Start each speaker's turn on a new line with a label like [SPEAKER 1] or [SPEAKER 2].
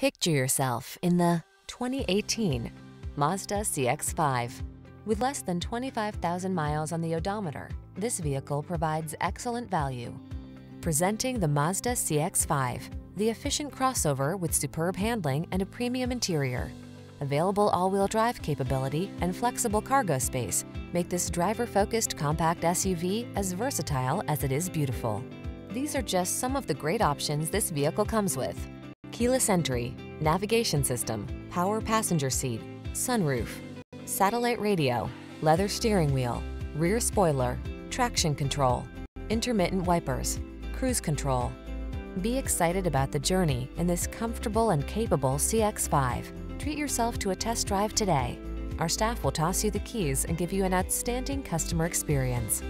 [SPEAKER 1] Picture yourself in the 2018 Mazda CX-5. With less than 25,000 miles on the odometer, this vehicle provides excellent value. Presenting the Mazda CX-5, the efficient crossover with superb handling and a premium interior. Available all-wheel drive capability and flexible cargo space make this driver-focused compact SUV as versatile as it is beautiful. These are just some of the great options this vehicle comes with. Keyless entry, navigation system, power passenger seat, sunroof, satellite radio, leather steering wheel, rear spoiler, traction control, intermittent wipers, cruise control. Be excited about the journey in this comfortable and capable CX-5. Treat yourself to a test drive today. Our staff will toss you the keys and give you an outstanding customer experience.